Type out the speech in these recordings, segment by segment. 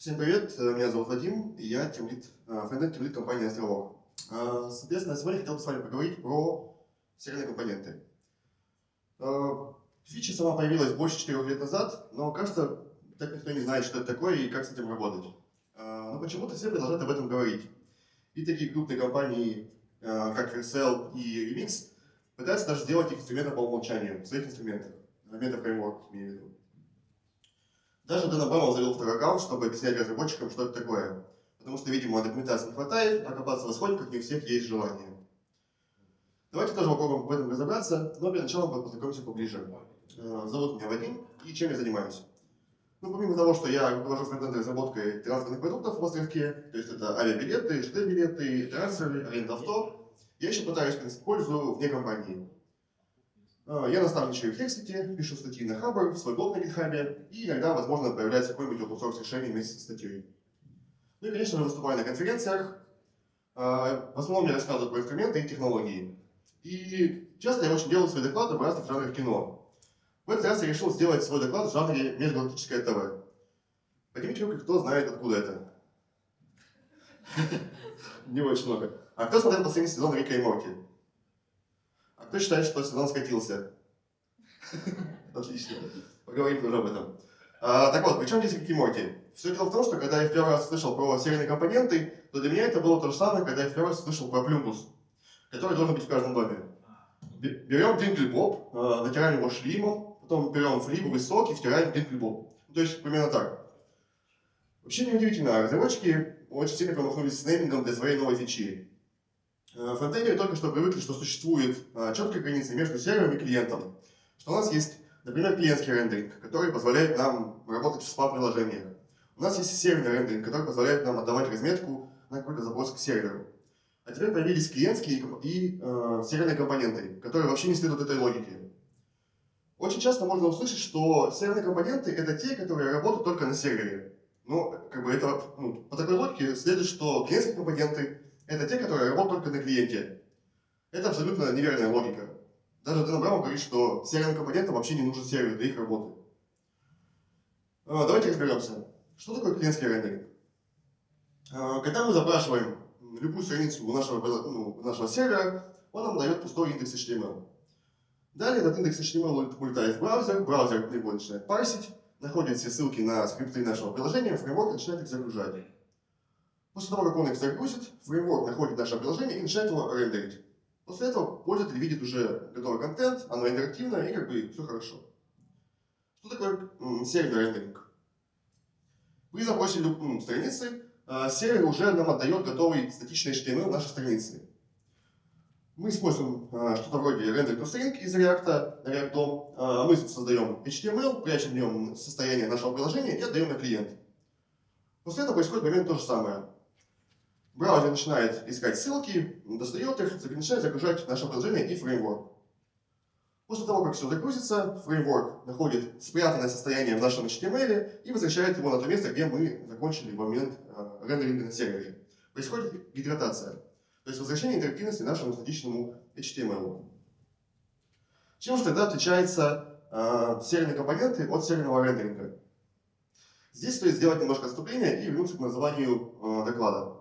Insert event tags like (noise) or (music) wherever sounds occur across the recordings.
Всем привет, э, меня зовут Вадим, и я тимлит, фронтенд тимлит компании Островок. Э, Соответственно, сегодня хотел бы с вами поговорить про серверные компоненты. Э, Фича сама появилась больше 4 лет назад, но кажется, так никто не знает, что это такое и как с этим работать. Э, Но почему-то все продолжают об этом говорить. И такие крупные компании, э, как Vercel и Remix, пытаются даже сделать их инструментом по умолчанию в своих инструментах. Элементов фреймворк, имею в виду. Даже Дэн Абрамов завел второй аккаунт, чтобы объяснять разработчикам, что это такое. Потому что, видимо, документации не хватает, а копаться в исходниках не у всех есть желание. Давайте тоже попробуем в этом разобраться, но перед началом познакомимся поближе. Э, Зовут меня Вадим, и чем я занимаюсь? Ну, помимо того, что я руковожу фронтенд разработкой транспортных продуктов в Островке, то есть это авиабилеты, ЖД-билеты, трансферы, аренда авто, я еще пытаюсь приносить пользу вне компании. А, Я наставничаю в Хексите, пишу статьи на Хабр, в свой блог на GitHub, и иногда, возможно, появляется какой-нибудь open source решение вместе со статьей. Ну и, конечно же, выступаю на конференциях. А, В основном я рассказываю про инструменты и технологии. И часто я очень делаю свои доклады в разных жанрах кино. В этот раз я решил сделать свой доклад в жанре межгалактическое ТВ. Поднимите руки, кто знает, откуда это. (laughs) Не очень много. А кто смотрел последний сезон Рика и Морти? А кто считает, что сезон скатился? Отлично. Поговорим тоже об этом. А, так вот, при чем здесь Рик Морти? Все дело в том, что когда я в первый раз слышал про серийные компоненты, то для меня это было то же самое, когда я в первый раз слышал про плюмбус, который должен быть в каждом доме. Бе- Берем дингль-боб, э, натираем его шлимом, потом берем флибовый сок и втираем в дингль-боб. Ну, То есть примерно так. Вообще неудивительно, разработчики очень сильно промахнулись с неймингом для своей новой фичи. Э, Фронтендеры только что привыкли, что существует э, четкая граница между сервером и клиентом. Что у нас есть, например, клиентский рендеринг, который позволяет нам работать в SPA-приложениях. У нас есть серверный рендеринг, который позволяет нам отдавать разметку на какой-то запрос к серверу. А теперь появились клиентские и, э, серверные компоненты, которые вообще не следуют этой логике. Очень часто можно услышать, что серверные компоненты это те, которые работают только на сервере. Ну, как бы это, ну, по такой логике следует, что клиентские компоненты это те, которые работают только на клиенте. Это абсолютно неверная логика. Даже Дэн Абрамов говорит, что серверным компонентам вообще не нужен сервер для их работы. А, Давайте разберемся. Что такое клиентский рендеринг? А, Когда мы запрашиваем любую страницу у нашего, ну, нашего сервера, он нам дает пустой индекс HTML. Далее этот индекс HTML улетает в браузер, браузер его начинает парсить, находит все ссылки на скрипты нашего приложения, фреймворк начинает их загружать. После того, как он их загрузит, фреймворк находит наше приложение и начинает его рендерить. После этого пользователь видит уже готовый контент, оно интерактивно и как бы все хорошо. Что такое серверный рендеринг? При запросе люб- м, страницы э, сервер уже нам отдает готовый статичный HTML нашей страницы. Мы используем э, что-то вроде render to из React, React DOM. Э, мы создаем HTML, прячем в нем состояние нашего приложения и отдаем на клиент. После этого происходит примерно то же самое. Браузер начинает искать ссылки, достает их, начинает загружать наше приложение и фреймворк. После того, как все загрузится, фреймворк находит спрятанное состояние в нашем HTML и возвращает его на то место, где мы закончили момент э, рендеринга на сервере. Происходит гидратация, то есть возвращение интерактивности нашему статичному HTML. Чем же тогда отличаются э, серверные компоненты от серверного рендеринга? Здесь стоит сделать немножко отступление и вернуться к названию э, доклада.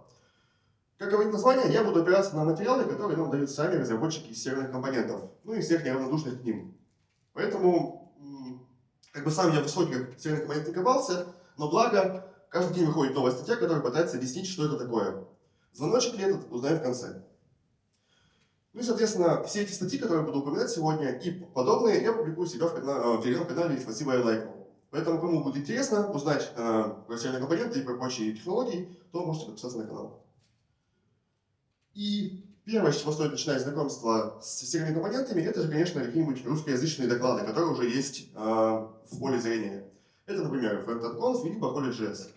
Как говорит название, я буду опираться на материалы, которые нам дают сами разработчики серверных компонентов, ну и всех неравнодушных к ним. Поэтому, как бы сам я в исходниках серверных компонентов не копался, но благо, каждый день выходит новая статья, которая пытается объяснить, что это такое. Звоночек ли этот, узнаем в конце. Ну и, соответственно, все эти статьи, которые я буду упоминать сегодня и подобные, я публикую себя в, в телеграм-канале «Спасибо, я лайкнул». Поэтому, кому будет интересно узнать э, про серверные компоненты и про прочие технологии, то можете подписаться на канал. И первое, с чего стоит начинать знакомство с серверными компонентами, это же, конечно, какие-нибудь русскоязычные доклады, которые уже есть э, в поле зрения. Это, например, FrontendConf либо College.js.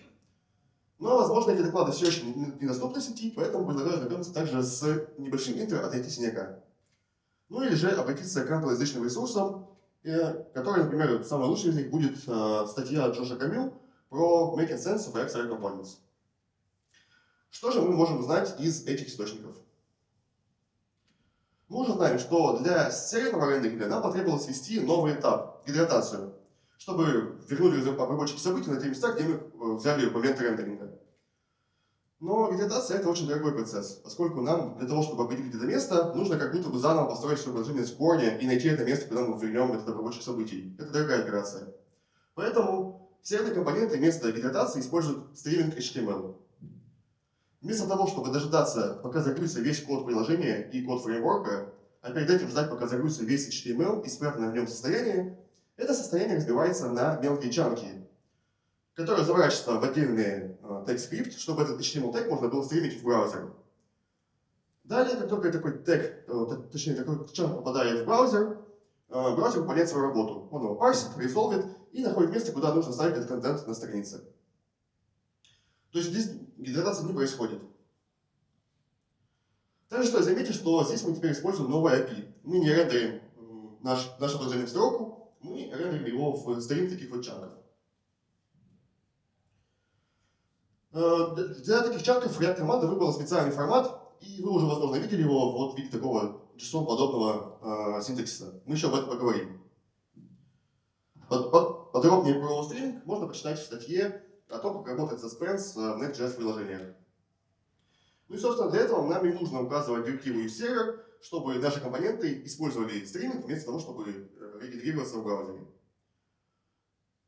Но, возможно, эти доклады все еще не- недоступны в сети, поэтому предлагаю знакомиться также с небольшим интро от IT-синяка. Ну или же обратиться к англоязычным ресурсам, э, который, например, самый лучший из них будет э, статья Джоша Камю про Making Sense of React Components. Что же мы можем узнать из этих источников? Мы уже знаем, что для серверного рендеринга нам потребовалось ввести новый этап – гидратацию. чтобы вернули обработчики событий на те места, где мы э, взяли момент рендеринга. Но редактация это очень дорогой процесс, поскольку нам для того, чтобы определить это место, нужно как будто бы заново построить свое приложение с корня и найти это место, куда мы вернем этот обработчик событий. Это дорогая операция. Поэтому серверные компоненты вместо редактации используют стриминг HTML. Вместо того, чтобы дожидаться, пока загрузится весь код приложения и код фреймворка, а перед этим ждать, пока загрузится весь HTML и спрятанное в нем состояние, это состояние разбивается на мелкие чанки, который заворачивается в отдельный э, тег-скрипт, чтобы этот HTML тег можно было стримить в браузер. Далее, как только такой тег, э, точнее, такой чанк попадает в браузер, э, браузер выполняет свою работу. Он его парсит, резолвит и находит место, куда нужно ставить этот контент на странице. То есть здесь гидратация не происходит. Также стоит заметить, что здесь мы теперь используем новый API. Мы не рендерим наш, наше приложение в строку, мы рендерим его в стрим таких вот чанков. Э, для таких чатков React команда выбрала специальный формат, и вы уже, возможно, видели его вот в виде такого JSON-подобного э, синтаксиса. Мы еще об этом поговорим. Под, под, подробнее про стриминг можно почитать в статье о том, как работает suspense в Next.js приложениях. Ну и, собственно, для этого нам не нужно указывать директиву и сервер, чтобы наши компоненты использовали стриминг вместо того, чтобы э, регистрироваться в браузере.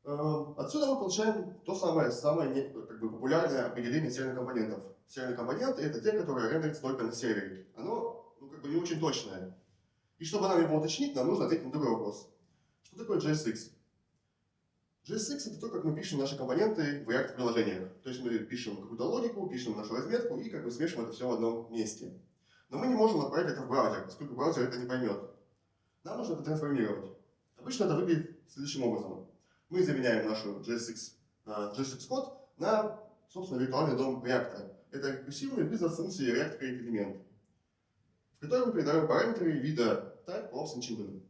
Эм, отсюда мы получаем то самое, самое как бы, популярное определение серверных компонентов. Серверные компоненты — это те, которые рендерятся только на сервере. Оно ну, как бы не очень точное. И чтобы нам его уточнить, нам нужно ответить на другой вопрос. Что такое JSX? JSX — это то, как мы пишем наши компоненты в React-приложениях. То есть мы пишем какую-то логику, пишем нашу разметку и как бы смешиваем это все в одном месте. Но мы не можем отправить это в браузер, поскольку браузер это не поймет. Нам нужно это трансформировать. Обычно это выглядит следующим образом мы заменяем нашу JSX, JSX код на, собственно, виртуальный дом React. Это рекурсивный вызов функции React Create Element, в которой мы передаем параметры вида type, option, children.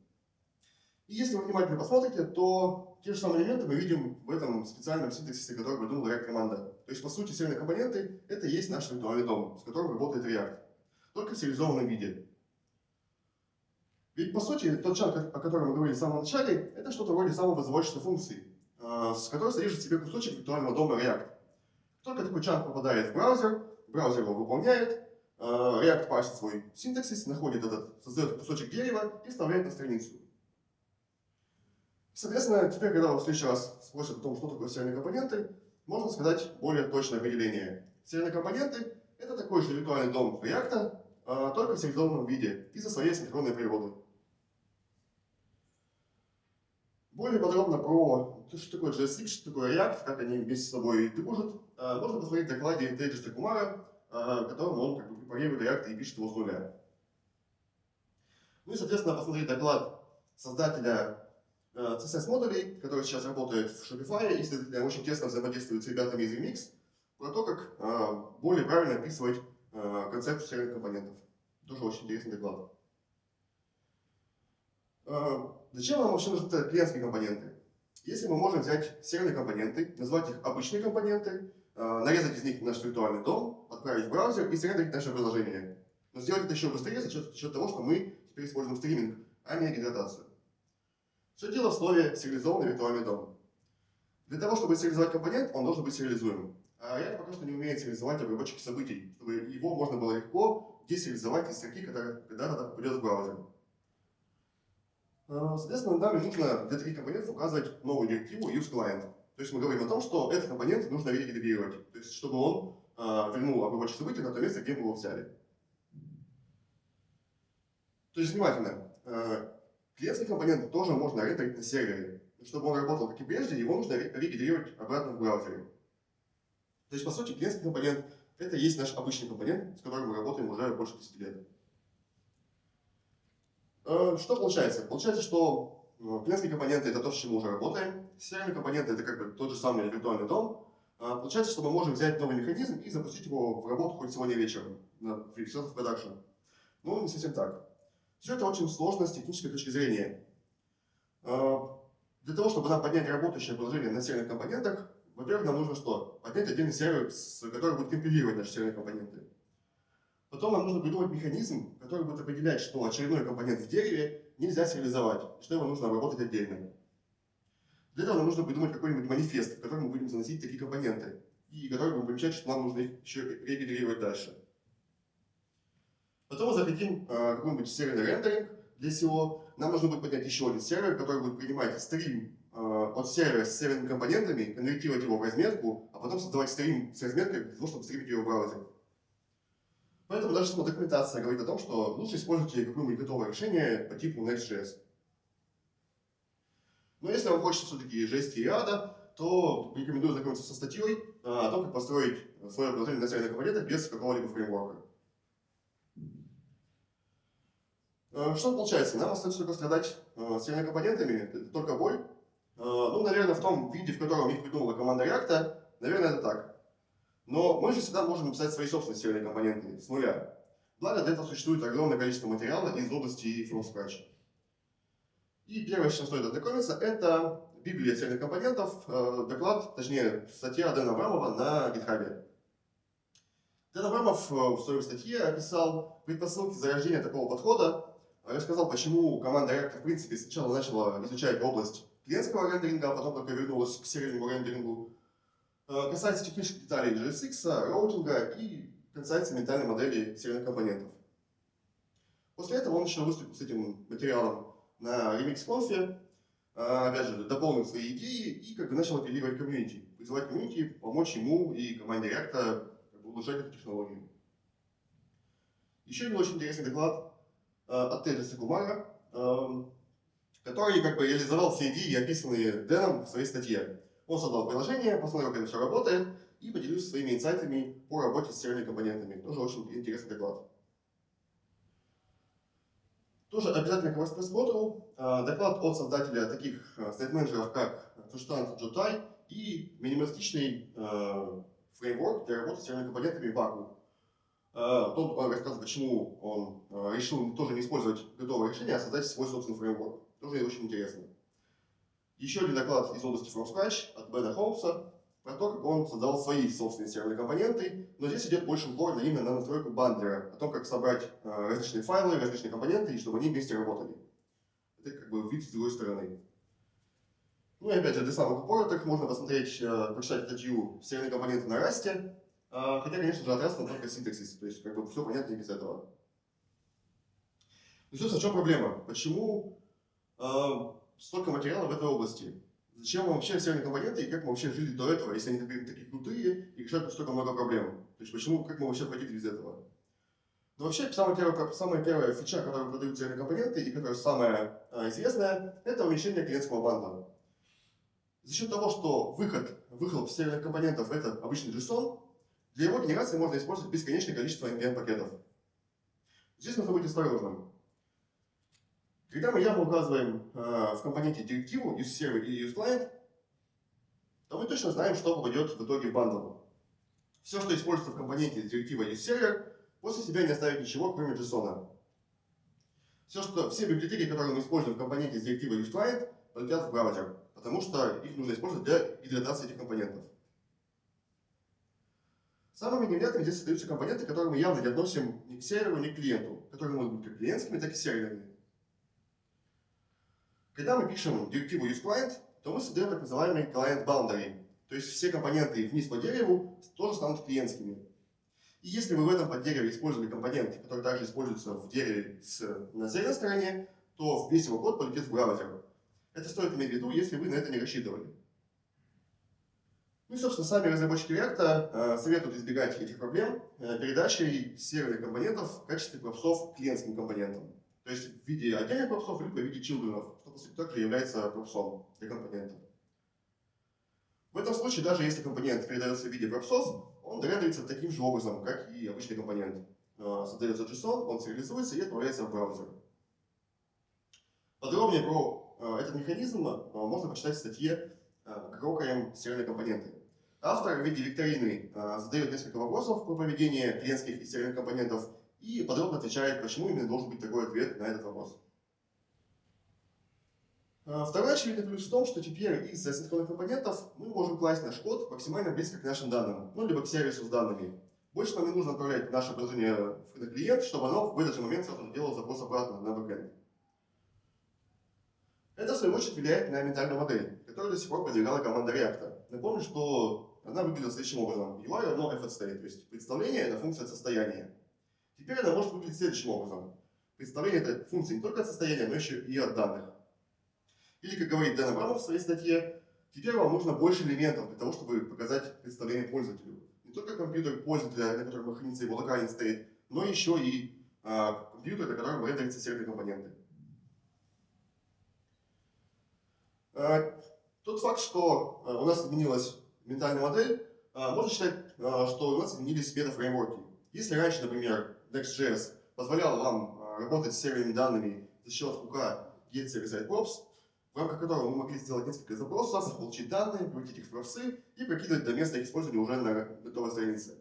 И если вы внимательно посмотрите, то те же самые элементы мы видим в этом специальном синтаксисе, который придумала React команда. То есть, по сути, серверные компоненты — это и есть наш виртуальный дом, с которым работает React, только в сериализованном виде. Ведь, по сути, тот чанк, о котором мы говорили в самом начале, это что-то вроде самовызводческой функции, а, с которой содержит себе кусочек виртуального дома React. Только такой чанк попадает в браузер, браузер его выполняет, а, React парсит свой синтаксис, находит этот, создает кусочек дерева и вставляет на страницу. Соответственно, теперь, когда вы в следующий раз спросят о том, что такое серверные компоненты, можно сказать более точное определение. Серверные компоненты — это такой же виртуальный дом React, а, только в сериализованном виде из-за своей синхронной природы. Более подробно про то, что такое JSX, что такое React, как они вместе с собой дружат, а, можно посмотреть в докладе Теджиса Кумара, а, которым он как бы препарирует React и пишет его с нуля. Ну и, соответственно, посмотреть доклад создателя CSS-модулей, который сейчас работает в Shopify и, следовательно, очень тесно взаимодействует с ребятами из Remix, про то, как более правильно описывать концепцию серверных компонентов. Тоже очень интересный доклад. Зачем нам вообще нужны клиентские компоненты? Если мы можем взять серверные компоненты, назвать их обычные компоненты, э, нарезать из них наш виртуальный дом, отправить в браузер и срендерить наше приложение. Но сделать это еще быстрее за счет, за счет того, что мы теперь используем стриминг, а не гидратацию. Все дело в слове сериализованный виртуальный дом. Для того, чтобы сериализовать компонент, он должен быть сериализуемым. А я пока что не умею сериализовать обработчики событий, чтобы его можно было легко десериализовать из строки, когда когда-то попадет в браузер. Э, соответственно, нам нужно для таких компонентов указывать новую директиву useClient. То есть мы говорим о том, что этот компонент нужно редегрировать, то есть чтобы он э, вернул обработчик событий на то место, где мы его взяли. То есть, внимательно, клиентский компонент тоже можно рендерить на сервере. Чтобы он работал как и прежде, его нужно регенерировать обратно в браузере. То есть, по сути, клиентский компонент — это есть наш обычный компонент, с которым мы работаем уже больше 10 лет. Э, что получается? Получается, что э, клиентские компоненты — это то, с чем мы уже работаем. Серверные компоненты — это как бы тот же самый виртуальный дом. Э, получается, что мы можем взять новый механизм и запустить его в работу хоть сегодня вечером, на в Production. Ну, не совсем так. Все это очень сложно с технической точки зрения. Для того, чтобы нам поднять работающее приложение на серверных компонентах, во-первых, нам нужно что? Поднять отдельный сервер, который будет компилировать наши серверные компоненты. Потом нам нужно придумать механизм, который будет определять, что очередной компонент в дереве нельзя сериализовать, что его нужно обработать отдельно. Для этого нам нужно придумать какой-нибудь манифест, в котором мы будем заносить такие компоненты, и который будем помечать, что нам нужно их еще регенерировать дальше. Потом захотим э, какой-нибудь серверный рендеринг для всего. Нам нужно будет поднять еще один сервер, который будет принимать стрим э, от сервера с серверными компонентами, конвертировать его в разметку, а потом создавать стрим с разметкой для того, чтобы стримить ее в браузере. Поэтому даже сама документация говорит о том, что лучше используйте какое-нибудь готовое решение по типу Next.js. Но если вам хочется все-таки жести и ада, то рекомендую знакомиться со статьей о том, как построить свое приложение на серверных компонентах без какого-либо фреймворка. Э, что получается? Нам остается только страдать э, серверными компонентами, это только боль. Э, ну, наверное, в том виде, в котором их придумала команда React, наверное, это так. Но мы же всегда можем написать свои собственные серверные компоненты с нуля. Благо для этого существует огромное количество материала из области from scratch. И первое, с чем стоит ознакомиться, это Библия серверных компонентов, э, доклад, точнее, статья Дэна Абрамова на GitHub. Дэн Абрамов э, в своей статье описал предпосылки зарождения такого подхода, рассказал, почему команда React, в принципе, сначала начала изучать область клиентского рендеринга, а потом только вернулась к серверному рендерингу. Э, касается технических деталей JSX, роутинга и касается ментальной модели серверных компонентов. После этого он еще выступил с этим материалом на RemixConf, а, опять же, дополнил свои идеи и как бы начал апеллировать комьюнити, призывать комьюнити помочь ему и команде React как бы, улучшать эту технологию. Еще один очень интересный доклад а, от Теджеса Кумара, который как бы реализовал все идеи, описанные Дэном в своей статье. Он создал приложение, посмотрел, как это все работает, и поделился своими инсайтами по работе с серверными компонентами. Тоже очень интересный доклад. Тоже обязательно к вас просмотру. А, доклад от создателя таких а, стейт-менеджеров, как Фуштант Джотай и минималистичный фреймворк для работы с серверными компонентами Baku. Тут он рассказывает, почему он решил тоже не использовать готовое решение, а создать свой собственный фреймворк. Тоже очень интересно. Еще один доклад из области From Scratch от Бена Холмса про то, как он создал свои собственные серверные компоненты, но здесь идет больше упор именно на настройку бандлера, о том, как собрать э, различные файлы, различные компоненты, и чтобы они вместе работали. Это как бы вид с другой стороны. Ну и опять же, для самых упоротых можно посмотреть, э, прочитать статью «Серверные компоненты на расте», э, хотя, конечно от раста только синтаксис, то есть как бы все понятно и без этого. Ну, собственно, в чем проблема? Почему столько материала в этой области? Зачем вам вообще серверные компоненты и как мы вообще жили до этого, если они такие, такие крутые и решают столько много проблем? То есть почему, как мы вообще обходили без этого? Но вообще, самая первая, самая первая фича, которую продают серверные компоненты и которая самая а, известная, это уменьшение клиентского бандла. За счет того, что выход, выхлоп серверных компонентов это обычный JSON, для его генерации можно использовать бесконечное количество NPM-пакетов. Здесь нужно быть осторожным. Когда мы явно указываем э, в компоненте директиву useServer или useClient, то мы точно знаем, что попадет в итоге в бандл. Все, что используется в компоненте директива useServer, после себя не оставит ничего, кроме JSON. Все, что, все библиотеки, которые мы используем в компоненте с директивой useClient, полетят в браузер, потому что их нужно использовать для гидратации этих компонентов. Самыми невнятными здесь остаются компоненты, которые мы явно не относим ни к серверу, ни к клиенту, которые могут быть как клиентскими, так и серверными. Когда мы пишем директиву useClient, то мы создаем так называемый client boundary. То есть все компоненты вниз по дереву тоже станут клиентскими. И если вы в этом поддереве использовали компонент, который также используется в дереве с, на северной стороне, то весь его код полетит в браузер. Это стоит иметь в виду, если вы на это не рассчитывали. Ну и, собственно, сами разработчики React э, советуют избегать этих проблем э, передачей серверных компонентов в качестве пропсов клиентским компонентам. То есть в виде отдельных пропсов, либо в виде чилдренов, что по сути также является пропсом для компонента. В этом случае, даже если компонент передается в виде пропсов, он рендерится таким же образом, как и обычный компонент. А, создается JSON, он сериализуется и отправляется в браузер. Подробнее про этот механизм можно почитать в статье «Грокаем серверные компоненты». Автор в виде викторины задает несколько вопросов про поведение клиентских и серверных компонентов и подробно отвечает, почему именно должен быть такой ответ на этот вопрос. А, второй очевидный плюс в том, что теперь из асинхронных компонентов мы можем класть наш код максимально близко к нашим данным, ну, либо к сервису с данными. Больше нам не нужно отправлять наше приложение на клиент, чтобы оно в этот же момент сразу делало запрос обратно на бэкэнд. Это, в свою очередь, влияет на ментальную модель, которую до сих пор продвигала команда React. Напомню, что она выглядела следующим образом. UI равно f state, то есть представление — это функция от состояния. Теперь она может выглядеть следующим образом. Представление — это функция не только от состояния, но еще и от данных. Или, как говорит Дэн Абрамов в своей статье, теперь вам нужно больше элементов для того, чтобы показать представление пользователю. Не только компьютер пользователя, на котором хранится его локальный стейт, но еще и а, компьютер, на котором рендерятся серверные компоненты. Тот факт, что а, у нас изменилась ментальная модель, а, можно считать, а, что у нас изменились метафреймворки. Если раньше, например, Next.js позволял вам работать с серверными данными за счет хука get server props, в рамках которого мы могли сделать несколько запросов, получить данные, превратить их в пропсы и прокидывать до места их использования уже на готовой странице.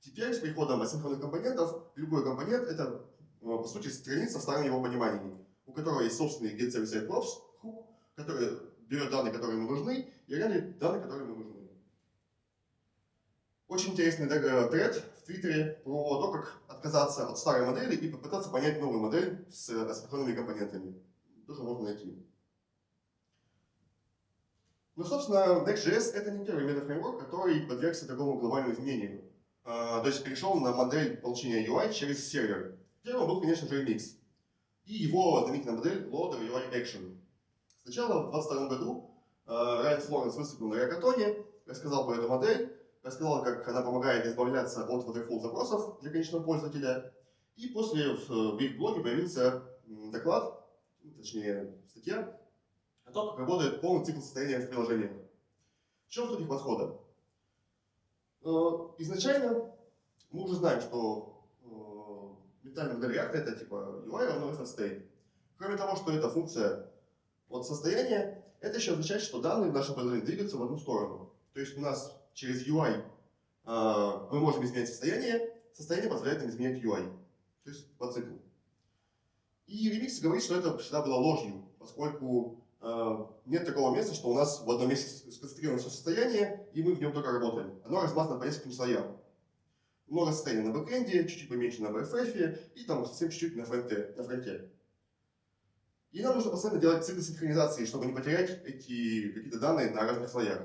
Теперь с приходом асинхронных компонентов любой компонент это по сути страница в старом его понимании, у которого есть собственный get server props, хук, который берет данные, которые ему нужны, и рендерит данные, которые ему нужны. Очень интересный тред в Твиттере про то, как отказаться от старой модели и попытаться понять новую модель с асинхронными компонентами. Тоже можно найти. Ну, собственно, Next.js — это не первый метафреймворк, который подвергся такому глобальному изменению. А, то есть перешел на модель получения UI через сервер. Первым был, конечно же, Remix. И его знаменитая модель Loader UI Action. Сначала в 2022 году а, Райан Флоренс выступил на Ракатоне, рассказал про эту модель, рассказал, как она помогает избавляться от waterfall запросов для конечного пользователя. И после в, в их блоге появился доклад, точнее статья, о том, как работает полный цикл состояния в приложениях. В чем суть их подхода? Э, изначально мы уже знаем, что э, ментальная модель React это типа UI равно f state. Кроме того, что это функция от состояния, это еще означает, что данные в нашем приложении двигаются в одну сторону. То есть у нас через UI э, мы можем изменять состояние, состояние позволяет нам изменять UI. То есть по циклу. И Remix говорит, что это всегда было ложью, поскольку э, нет такого места, что у нас в одном месте сконцентрировано все состояние, и мы в нем только работаем. Оно размазано по нескольким слоям. Много состояний на бэкэнде, чуть-чуть поменьше на BFF, и там совсем чуть-чуть на фронте. На фронте. И нам нужно постоянно делать циклы синхронизации, чтобы не потерять эти какие-то данные на разных слоях.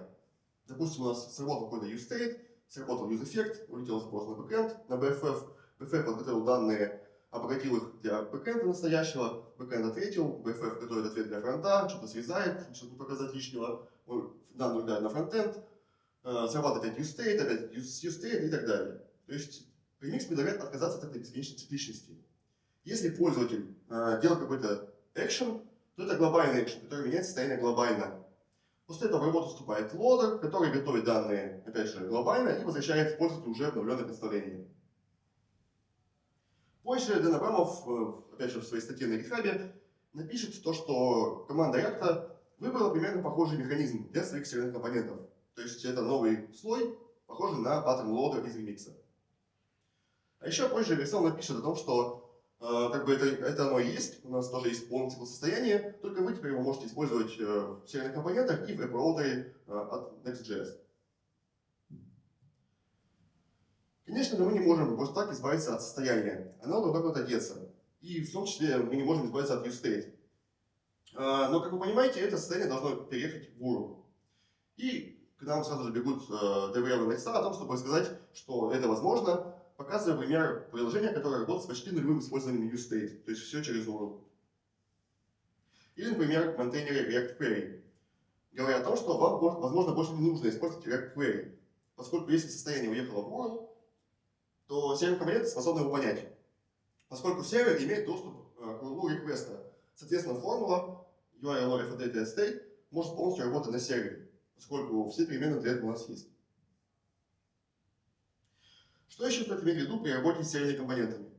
Допустим, у нас сработал какой-то useState, сработал useEffect, улетел запрос на бэкэнд, на BFF, BFF подготовил данные, обогатил их для бэкэнда настоящего, бэкэнд ответил, BFF готовит ответ для фронта, что-то срезает, чтобы не показать лишнего, данные удаляет на фронтенд, э, срабатывает опять useState, опять useState и так далее. То есть Remix предлагает отказаться от этой бесконечной цикличности. Если пользователь э, делает какой-то action, то это глобальный action, который меняет состояние глобально. После этого в работу вступает лодер, который готовит данные, опять же, глобально и возвращает пользователю уже обновленное представление. Позже Дэн Абрамов, э, опять же, в своей статье на GitHub напишет то, что команда React выбрала примерно похожий механизм для своих серверных компонентов. То есть это новый слой, похожий на паттерн loader из ремикса. А еще позже Vercel напишет о том, что как бы это, это оно и есть, у нас тоже есть полный цикл состояния, только вы теперь его можете использовать э, в серверных компонентах и в app роутере э, от Next.js. Конечно, мы не можем просто так избавиться от состояния. Оно должно куда-то деться. И в том числе мы не можем избавиться от useState. Но, как вы понимаете, это состояние должно переехать в URL. И к нам сразу же бегут DevRel и Nexta о том, чтобы сказать, что это возможно, показывая пример приложения, которое работает с почти нулевым использованием useState. То есть все через URL. Или, например, контейнеры React Query. Говоря о том, что вам, возможно, больше не нужно использовать React Query. Поскольку если состояние уехало в URL, то сервер компонент способен его понять. Поскольку сервер имеет доступ э, к URL реквеста. Соответственно, формула URL FAT state может полностью работать на сервере, поскольку все переменные для этого у нас есть. Что еще стоит иметь в виду при работе с серверными компонентами?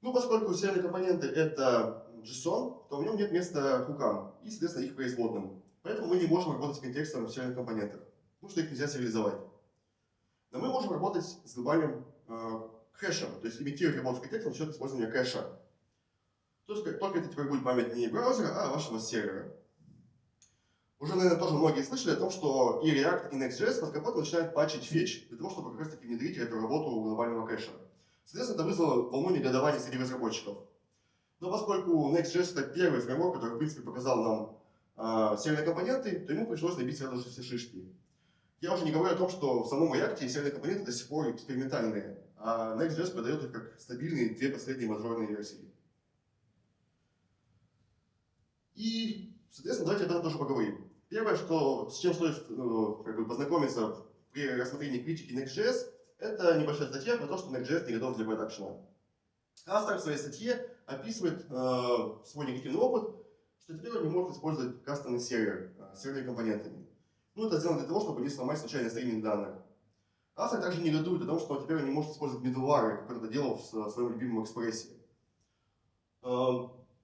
Ну, поскольку серверные компоненты это JSON, то в нем нет места хукам и, соответственно, их производным. Поэтому мы не можем работать с контекстом в серверных компонентах, потому что их нельзя сериализовать. Но мы можем работать с глобальным э, хэшем, то есть имитировать работу с контекстом за счет использования кэша. Только, только это теперь будет память не браузера, а вашего сервера. Уже, наверное, тоже многие слышали о том, что и React, и Next.js под капотом начинают патчить фетч для того, чтобы как раз таки внедрить эту работу глобального кэша. Соответственно, это вызвало волну негодования среди разработчиков. Но поскольку Next.js это первый фреймворк, который, в принципе, показал нам э, серверные компоненты, то ему пришлось набить сразу же все шишки. Я уже не говорю о том, что в самом React серверные компоненты до сих пор экспериментальные, а Next.js продает их как стабильные две последние мажорные версии. И, соответственно, давайте об этом тоже поговорим. Первое, что, с чем стоит ну, как бы, познакомиться при рассмотрении критики Next.js, это небольшая статья про то, что Next.js не готов для продакшена. Автор в своей статье описывает э, свой негативный опыт, что теперь он не может использовать кастомный сервер э, с серверными компонентами. Ну, это сделано для того, чтобы не сломать случайный стриминг данных. Автор также негодует о том, что он теперь не может использовать middleware, как это делал в своем любимом экспрессе.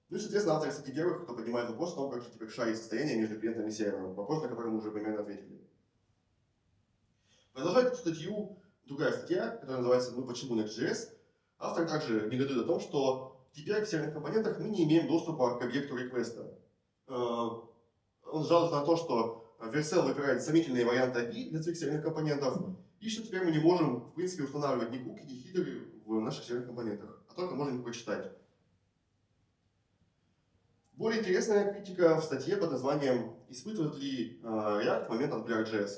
Ну и, соответственно, автор среди первых, кто поднимает вопрос о том, как теперь шарить состояние между клиентом и сервером. Вопрос, на который мы уже примерно ответили. Продолжает эту статью другая статья, которая называется «Ну почему Next.js?». Автор также негодует о том, что теперь в серверных компонентах мы не имеем доступа к объекту реквеста. Э, он жалуется на то, что Vercel выбирает сомнительные варианты API для своих серверных компонентов, и что теперь мы не можем, в принципе, устанавливать ни куки, ни хидеры в наших серверных компонентах, а только можем их прочитать. Более интересная критика в статье под названием «Испытывает ли э, React момент AngularJS?».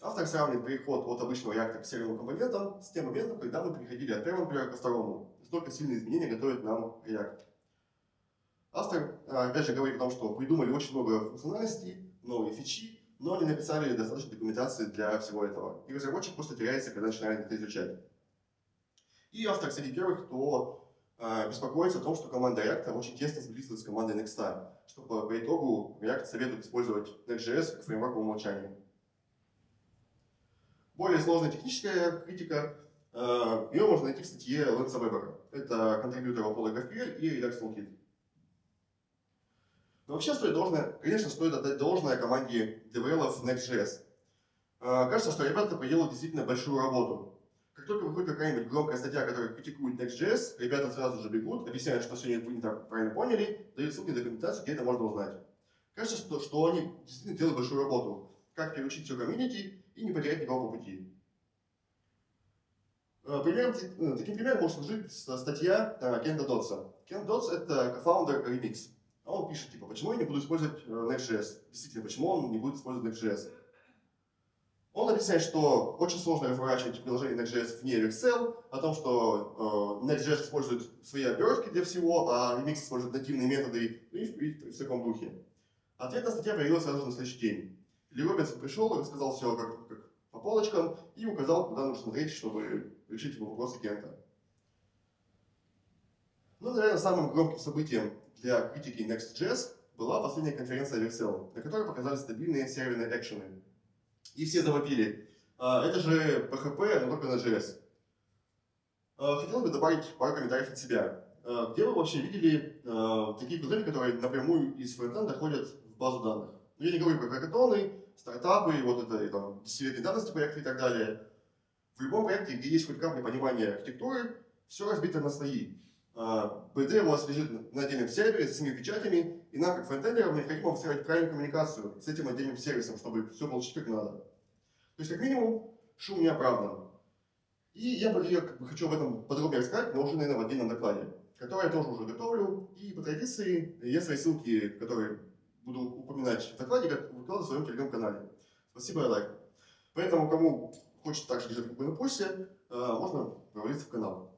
Автор сравнивает переход от обычного React к серверным компонентам с тем моментом, когда мы переходили от первого Angular ко второму. Настолько сильные изменения готовит нам React. Автор, э, опять же, говорит о том, что придумали очень много функциональностей, новые фичи, но они написали достаточно документации для всего этого. И разработчик просто теряется, когда начинает это изучать. И автор среди первых, кто а, беспокоиться о том, что команда React очень тесно сблизилась с командой Next, что по, итогу React советует использовать Next.js как фреймворк по умолчанию. Более сложная техническая критика, а, ее можно найти в статье Лэнса Вебера. Это контрибьютор Apollo GraphQL и Redux Toolkit. Но вообще стоит должное, конечно, стоит отдать должное команде Develop Next.js. А, кажется, что ребята проделали действительно большую работу. Только выходит какая-нибудь громкая статья, которая критикует Next.js, ребята сразу же бегут, объясняют, что все не так правильно поняли, дают ссылки на документацию, где это можно узнать. Кажется, что, что они действительно делают большую работу. Как переучить все комьюнити и не потерять никого по пути. Э, примером, э, таким примером может служить статья э, Кента Дотса. Кен Дотс — это кофаундер Remix. Он пишет, типа, почему я не буду использовать Next.js? Действительно, почему он не будет использовать Next.js? Он объясняет, что очень сложно разворачивать приложение Next.js вне Excel, о том, что э, Next.js использует свои обертки для всего, а Remix использует нативные методы и, и, и в таком духе. Ответная статья появилась сразу на следующий день. Ли Робинсон пришел рассказал все как, как по полочкам и указал, куда нужно смотреть, чтобы решить вопросы Кента. Ну, наверное, самым громким событием для критики Next.js была последняя конференция Vercel, на которой показали стабильные серверные экшены, и все завопили. А, это же PHP, но только на JS. А, хотел бы добавить пару комментариев от себя. А, где вы вообще видели такие приложения, которые напрямую из фронтенда ходят в базу данных? Ну, я не говорю про хакатоны, стартапы, вот это там, десятилетней давности проекты и так далее. В любом проекте, где есть хоть капля понимания архитектуры, все разбито на слои. PD у вас лежит на отдельном сервере с семью печатями, и нам, как фронтендерам, необходимо выстраивать правильную коммуникацию с этим отдельным сервисом, чтобы все получить как надо. То есть, как минимум, шум не оправдан. И я, я как бы, хочу об этом подробнее рассказать, но уже, наверное, в отдельном докладе, который я тоже уже готовлю. И по традиции я свои ссылки, которые буду упоминать в докладе, выкладываю в своем телеграм-канале. Спасибо, и лайк. Поэтому, кому хочет также держать руку на пульсе, можно провалиться в канал.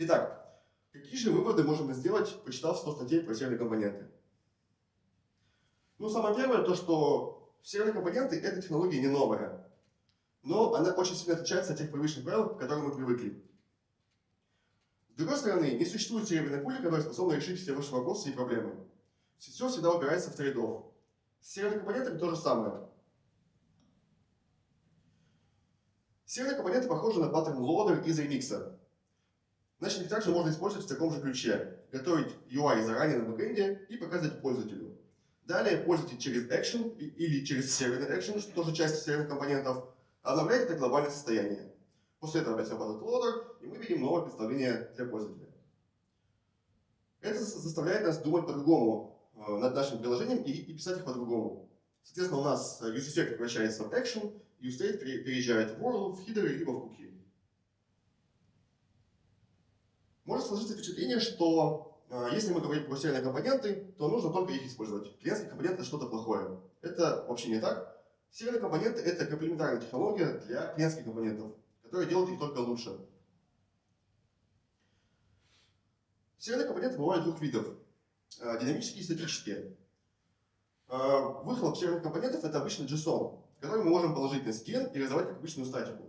Итак, какие же выводы можем сделать, почитав 100 статей про серверные компоненты? Ну, самое первое, то, что серверные компоненты — это технология не новая, но она очень сильно отличается от тех привычных правил, к которым мы привыкли. С другой стороны, не существует серверной пули, которая способна решить все ваши вопросы и проблемы. Все всегда упирается в trade-off. С серверными компонентами то же самое. Серверные компоненты похожи на паттерн loader из ремикса. Значит, их также можно использовать в таком же ключе. Готовить UI заранее на бэкэнде и показывать пользователю. Далее пользователь через action или через серверный action, что тоже часть серверных компонентов, обновляет это глобальное состояние. После этого опять работает loader, и мы видим новое представление для пользователя. Это заставляет нас думать по-другому э, над нашим приложением и, и писать их по-другому. Соответственно, у нас use effect превращается в action, use state переезжает в URL, в хидеры либо в куки. Может сложиться впечатление, что э, если мы говорим про серверные компоненты, то нужно только их использовать. Клиентские компоненты – что-то плохое. Это вообще не так. Серверные компоненты – это комплементарная технология для клиентских компонентов, которая делает их только лучше. Серверные компоненты бывают двух видов – динамические и статические. Выхлоп серверных компонентов – это обычно JSON, который мы можем положить на CDN и реализовать как обычную статику.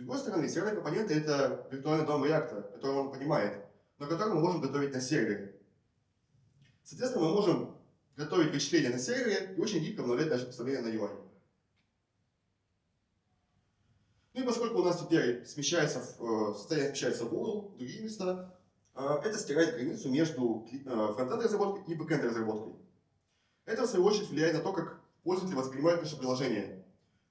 Другой стороны, серверные компоненты – это виртуальный дом реактора, который он понимает, но который мы можем готовить на сервере. Соответственно, мы можем готовить вычисления на сервере и очень гибко обновлять наше представление на UI. Ну и поскольку у нас теперь смещается, э, состояние смещается в URL, другие места, э, это стирает границу между э, фронтенд разработкой и бэкенд разработкой. Это, в свою очередь, влияет на то, как пользователи воспринимают наше приложение.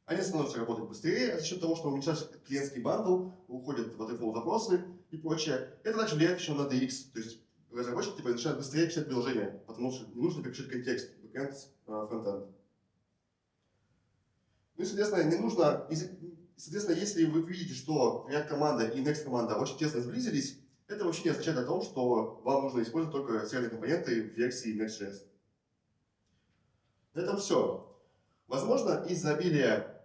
Они становятся работать быстрее за счет того, что уменьшается клиентский бандл, уходят waterfall запросы и прочее. Это также влияет еще на DX, то есть разработчик типа, начинает быстрее писать приложение, потому что не нужно переключать контекст, backend, фронтенд. Ну и, соответственно, не нужно, соответственно, если вы видите, что React команда и Next команда очень тесно сблизились, это вообще не означает о том, что вам нужно использовать только серверные компоненты в версии Next.js. На этом все. Возможно, из-за обилия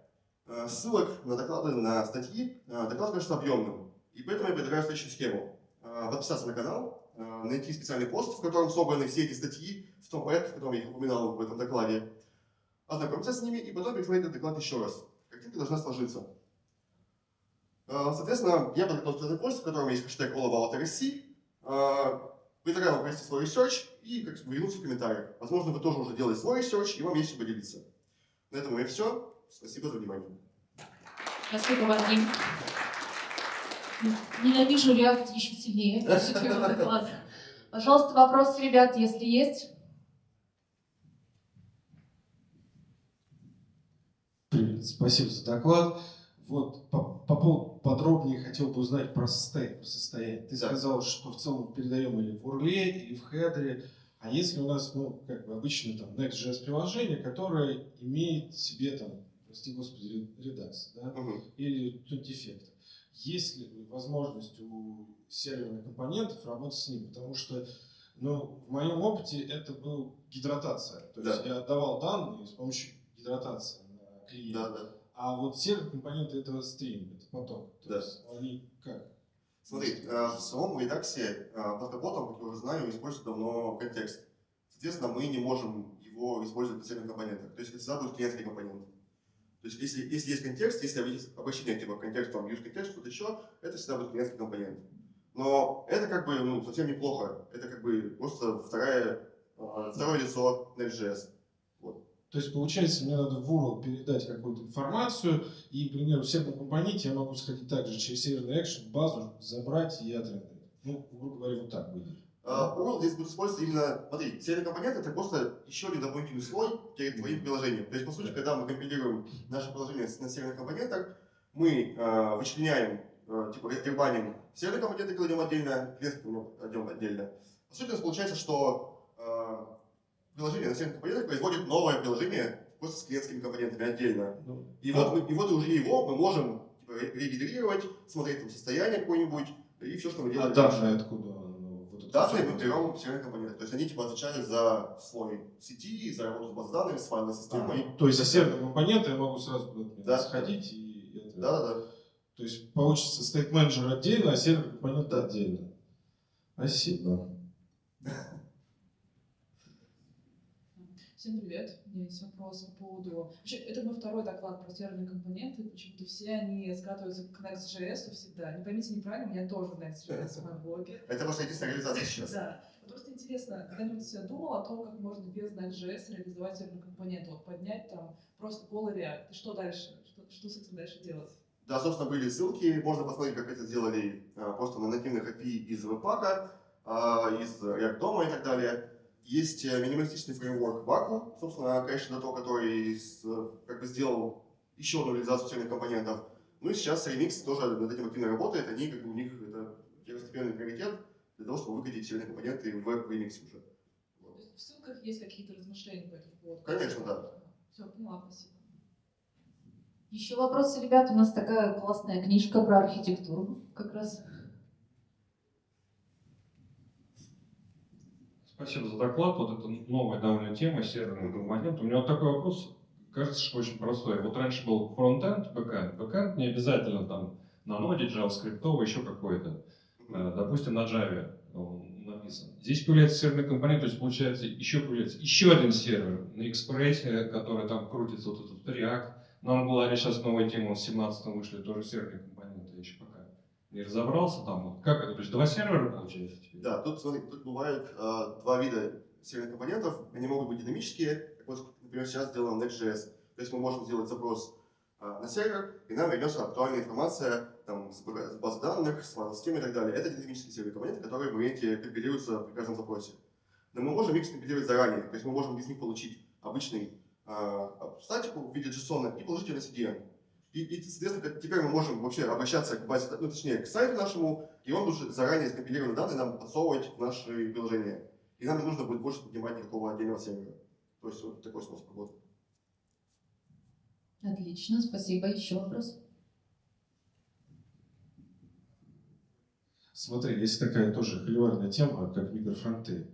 ссылок на доклады, на статьи, э, доклад кажется объемным. И поэтому я предлагаю следующую схему. Э, подписаться на канал, найти специальный пост, в котором собраны все эти статьи в том порядке, в котором я их упоминал в этом докладе, ознакомиться с ними и потом пересмотреть этот доклад еще раз. Картинка должна сложиться. Соответственно, я подготовил специальный пост, в котором есть хэштег allaboutRSC. Предлагаю вам провести свой research и как вернуться в комментариях. Возможно, вы тоже уже делаете свой research, и вам есть чем поделиться. На этом у меня все. Спасибо за внимание. Спасибо, Вадим. Ненавижу React еще сильнее. (laughs) Пожалуйста, вопросы, ребят, если есть. Привет, спасибо за доклад. Вот по, по поводу подробнее хотел бы узнать про состояние. Про состояние. Ты да. сказал, что в целом передаем или в урле, или в хедере. А если у нас, ну, как бы обычно там Next.js приложение, которое имеет в себе там, прости господи, редакс, да, угу. или эффект. Есть ли возможность у серверных компонентов работать с ним? Потому что ну, в моем опыте это был гидратация. То есть да. я отдавал данные с помощью гидратации на клиента. Да, да. А вот сервер компоненты этого стрим, это поток. То да. есть они как? Смотри, э, в самом редаксе э, под капотом, как я уже знаю, используется давно контекст. Соответственно, мы не можем его использовать в серверных компонентах. То есть это всегда будет клиентский компонент. То есть если, если есть контекст, если обращение типа контекст, там, use контекст, что-то еще, это всегда будет клиентский компонент. Но это как бы ну, совсем неплохо. Это как бы просто вторая, э, второе лицо Next.js. То есть, получается, мне надо в URL передать какую-то информацию, и, к примеру, в серверном компоненте я могу сходить также через серверный экшен базу, забрать и отрендерить. Ну, грубо говоря, вот так выглядит. URL здесь будет использоваться именно, смотри, серверный компонент это просто еще один дополнительный слой перед твоим приложением. То есть, по сути, когда мы компилируем наше приложение на серверных компонентах, мы uh, вычленяем, uh, типа, регбаним серверные компоненты кладем отдельно, клиентский кладем отдельно. По сути, у нас получается, что приложение на серверных компонентах производит новое приложение просто с клиентскими компонентами отдельно. Ну, и, а. вот и вот уже его мы можем типа, регенерировать, смотреть там состояние какое-нибудь и все, что мы делаем. А данные откуда? Данные мы берем в серверных компонентах. То есть они типа отвечают за слой сети, за работу с баз данными, с файловой системой. А, то есть за серверные компоненты я могу сразу да. сходить и это... Да, да. То есть получится state manager отдельно, а сервер компоненты отдельно. Спасибо. Всем привет. У меня есть вопрос по поводу... Вообще, это мой второй доклад про серверные компоненты. Почему-то все они скатываются к Next.js всегда. Не поймите неправильно, у меня тоже Next.js в моем блоге. (laughs) Это просто единственная реализация сейчас. Да. Просто интересно, когда-нибудь думал о том, как можно без Next.js реализовать серверные компоненты? Вот поднять там просто полый React. И что дальше? Что, что с этим дальше делать? Да, собственно, были ссылки. Можно посмотреть, как это сделали а, просто на нативных API из Webpack, а, из React дома и так далее. Есть э, минималистичный фреймворк Vacuum, собственно, конечно, до того, который как бы сделал еще одну реализацию всех компонентов. Ну и сейчас Remix тоже над этим активно работает, они как бы у них это первостепенный приоритет для того, чтобы выкатить все компоненты в Remix уже. То есть в ссылках есть какие-то размышления по этому поводу? Конечно, да. Все, поняла, спасибо. Еще вопросы, ребят. У нас такая классная книжка про архитектуру как раз. Спасибо за доклад. Вот это новая довольно тема, серверный компонент. У меня вот такой вопрос, кажется, что очень простой. Вот раньше был фронтенд, бэкенд. Бэкенд не обязательно там на ноде, JavaScript, еще какой-то. Э, Допустим, на Java он написан. Здесь появляется серверный компонент, то есть получается еще появляется еще один сервер на экспрессе, который там крутится вот этот React. На Angular сейчас новая тема, в 17 вышли тоже серверные компоненты. Я еще пока не разобрался там. Вот Как это? То есть два сервера получается теперь? Да, тут, смотри, тут бывают э, два вида серверных компонентов. Они могут быть динамические, как вот, например, сейчас делаем Next.js. То есть мы можем сделать запрос э, на сервер, и нам вернется актуальная информация там, с баз данных, с системы и так далее. Это динамические серверные компоненты, которые в моменте компилируются при каждом запросе. Но мы можем их скомпилировать заранее, то есть мы можем из них получить обычный э, статику в виде JSON и положить ее на CDN. И, и, соответственно, теперь мы можем вообще обращаться к базе, ну, точнее, к сайту нашему, и он уже заранее скомпилированные данные нам подсовывать в наши приложения. И нам не нужно будет больше поднимать никакого отдельного сервера. То есть вот такой способ работы. Отлично, спасибо. Еще вопрос? Смотри, есть такая тоже холиварная тема, как микрофронты.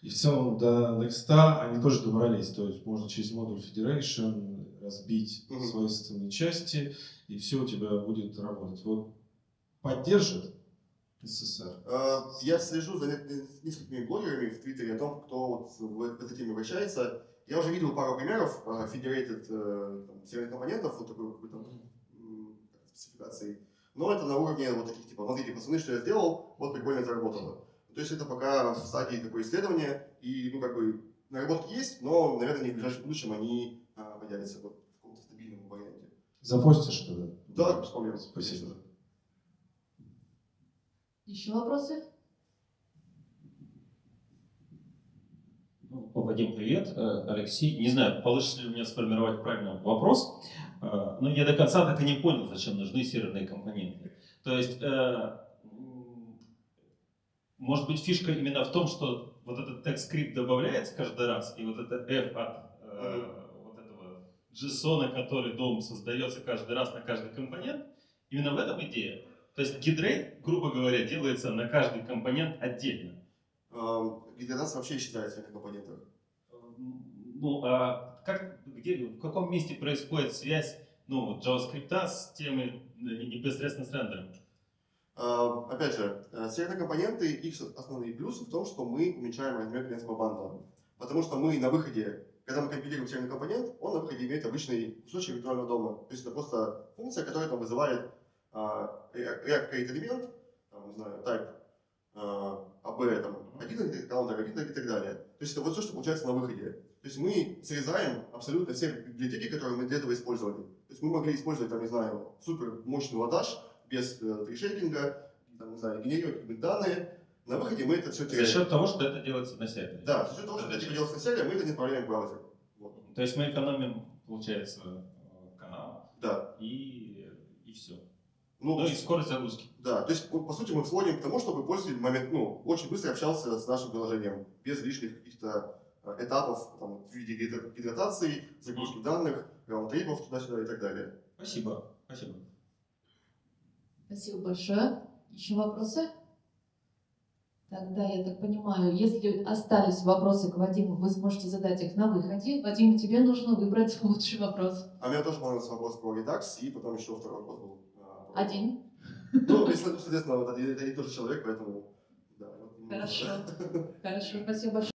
И в целом до Next они тоже добрались. То есть можно через модуль Federation разбить Мгм. свойственные части, и все у тебя будет работать. Вот поддержит СССР. Э, Я слежу за не- несколькими блогерами в Твиттере о том, кто вот в этой теме вращается. Я уже видел пару примеров э, federated э, серверных компонентов, вот такой какой-то спецификации. Но это на уровне вот таких типа, смотрите, пацаны, что я сделал, вот прикольно это работало. То есть это пока в стадии такое исследования, и ну как бы наработки есть, но, наверное, не в ближайшем будущем они появятся вот в каком-то стабильном варианте. Запостишь тогда? Да, без проблем. Спасибо. Еще вопросы? Ну, Вадим, привет. Э, Алексей. Не знаю, получится ли у меня сформировать правильный вопрос, Э, но я до конца так и не понял, зачем нужны серверные компоненты. То есть, э, может быть, фишка именно в том, что вот этот текст-скрипт добавляется каждый раз, и вот это F от JSON, который дом создается каждый раз на каждый компонент, именно в этом идея. То есть гидрейт, грубо говоря, делается на каждый компонент отдельно. Гидратация вообще считается серверным компонентом. Ну, а как, где, в каком месте происходит связь ну, JavaScript с теми э, непосредственно с рендером? А, Опять же, э, серверные компоненты, их основные плюсы в том, что мы уменьшаем размер клиентского бандла. Потому что мы на выходе, когда мы компилируем серверный компонент, он на выходе имеет обычный кусочек виртуального дома. То есть это просто функция, которая там вызывает а, React Create элемент, там, не знаю, type а, AB, там, один counter, один и так далее. То есть это вот все, что получается на выходе. То есть мы срезаем абсолютно все библиотеки, которые мы для этого использовали. То есть мы могли использовать, там, не знаю, супер мощный ладаш без э, трешейкинга, там, не знаю, генерировать данные. На выходе мы это все За теряем. счет того, что это делается на сервере. Да, за счет того, что это типа делать на сервере, мы это не отправляем в браузер. Вот. То есть мы экономим, получается, э, канал Да. и, и все. Ну, Ну и скорость загрузки. да, то есть, по сути, мы сводим к тому, чтобы пользователь момент, ну, очень быстро общался с нашим приложением, без лишних каких-то э, этапов там, в виде гидратации, загрузки данных, раунд-трипов туда-сюда и так далее. Спасибо. Спасибо. Спасибо большое. Еще вопросы? Тогда, я так понимаю, если остались вопросы к Вадиму, вы сможете задать их на выходе. Вадим, тебе нужно выбрать (laughs) лучший вопрос. А мне тоже понравился вопрос про Redux, и потом еще второй вопрос был. про- Один. Ну, если, соответственно, вот это, это не тот же человек, поэтому... Да, Хорошо. (laughs) Хорошо, спасибо большое.